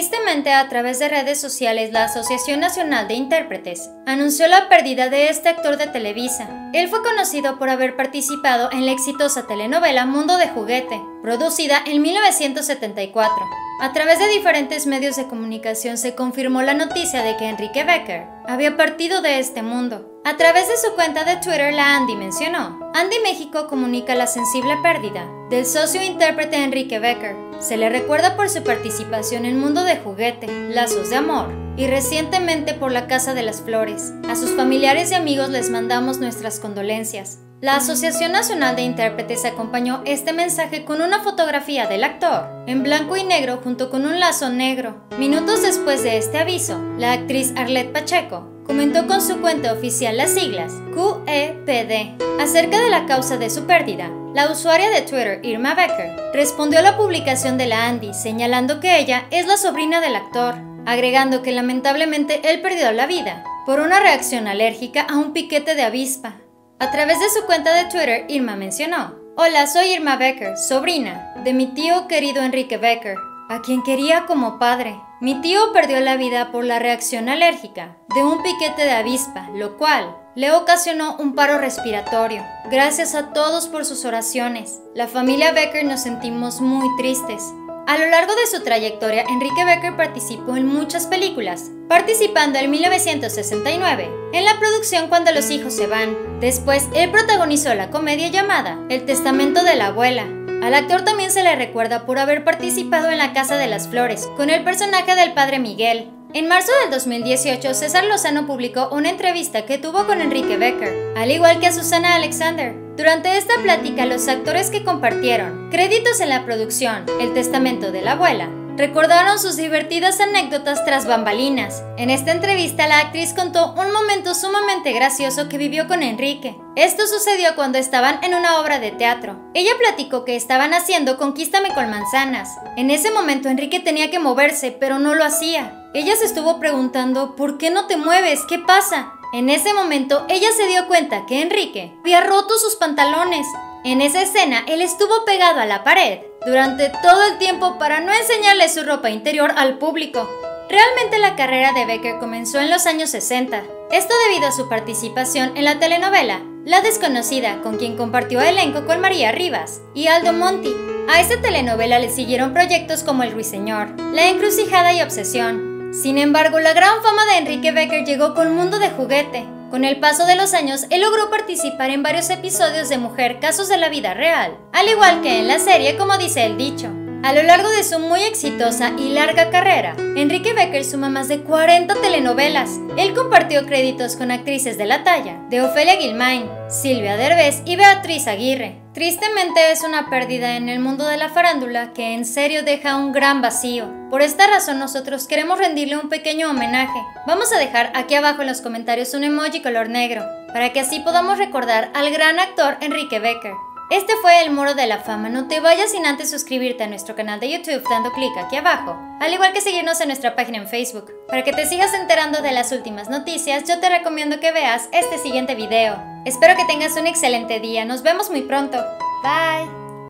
Tristemente, a través de redes sociales, la Asociación Nacional de Intérpretes anunció la pérdida de este actor de Televisa. Él fue conocido por haber participado en la exitosa telenovela Mundo de Juguete, producida en 1974. A través de diferentes medios de comunicación se confirmó la noticia de que Enrique Becker había partido de este mundo. A través de su cuenta de Twitter, la Andy mencionó, Andy México comunica la sensible pérdida del socio intérprete Enrique Becker. Se le recuerda por su participación en Mundo de Juguete, Lazos de Amor y recientemente por La Casa de las Flores. A sus familiares y amigos les mandamos nuestras condolencias. La Asociación Nacional de Intérpretes acompañó este mensaje con una fotografía del actor, en blanco y negro junto con un lazo negro. Minutos después de este aviso, la actriz Arlette Pacheco comentó con su cuenta oficial las siglas QEPD acerca de la causa de su pérdida. La usuaria de Twitter, Irma Becker, respondió a la publicación de la Andy señalando que ella es la sobrina del actor, agregando que lamentablemente él perdió la vida por una reacción alérgica a un piquete de avispa. A través de su cuenta de Twitter, Irma mencionó, Hola, soy Irma Becker, sobrina de mi tío querido Enrique Becker, a quien quería como padre. Mi tío perdió la vida por la reacción alérgica de un piquete de avispa, lo cual le ocasionó un paro respiratorio. Gracias a todos por sus oraciones. La familia Becker nos sentimos muy tristes. A lo largo de su trayectoria, Enrique Becker participó en muchas películas, participando en 1969 en la producción Cuando los hijos se van. Después, él protagonizó la comedia llamada El testamento de la abuela. Al actor también se le recuerda por haber participado en La Casa de las Flores, con el personaje del padre Miguel. En marzo del 2018, César Lozano publicó una entrevista que tuvo con Enrique Becker, al igual que a Susana Alexander. Durante esta plática, los actores que compartieron créditos en la producción El Testamento de la Abuela recordaron sus divertidas anécdotas tras bambalinas. En esta entrevista, la actriz contó un momento sumamente gracioso que vivió con Enrique. Esto sucedió cuando estaban en una obra de teatro. Ella platicó que estaban haciendo Conquístame con manzanas. En ese momento Enrique tenía que moverse, pero no lo hacía. Ella se estuvo preguntando, ¿por qué no te mueves? ¿Qué pasa? En ese momento, ella se dio cuenta que Enrique había roto sus pantalones. En esa escena, él estuvo pegado a la pared durante todo el tiempo para no enseñarle su ropa interior al público. Realmente la carrera de Becker comenzó en los años 60, esto debido a su participación en la telenovela La desconocida, con quien compartió elenco con María Rivas y Aldo Monti. A esta telenovela le siguieron proyectos como El Ruiseñor, La Encrucijada y Obsesión. Sin embargo, la gran fama de Enrique Becker llegó con Mundo de Juguete, con el paso de los años, él logró participar en varios episodios de Mujer Casos de la Vida Real, al igual que en la serie como dice el dicho. A lo largo de su muy exitosa y larga carrera, Enrique Becker suma más de 40 telenovelas. Él compartió créditos con actrices de la talla de Ofelia Gilmain, Silvia Derbez y Beatriz Aguirre. Tristemente es una pérdida en el mundo de la farándula que en serio deja un gran vacío. Por esta razón nosotros queremos rendirle un pequeño homenaje. Vamos a dejar aquí abajo en los comentarios un emoji color negro, para que así podamos recordar al gran actor Enrique Becker. Este fue el Muro de la Fama. No te vayas sin antes suscribirte a nuestro canal de YouTube dando clic aquí abajo, al igual que seguirnos en nuestra página en Facebook. Para que te sigas enterando de las últimas noticias, yo te recomiendo que veas este siguiente video. Espero que tengas un excelente día. Nos vemos muy pronto. Bye.